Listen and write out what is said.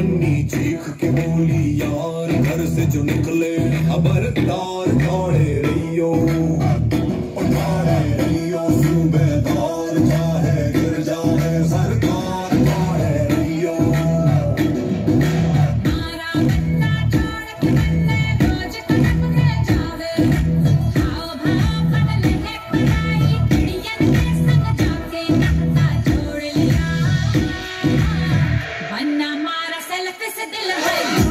अन्नी चीख के बोली यार घर से जो निकले अबर तार दौड़े रहियो। beneficio de la ley.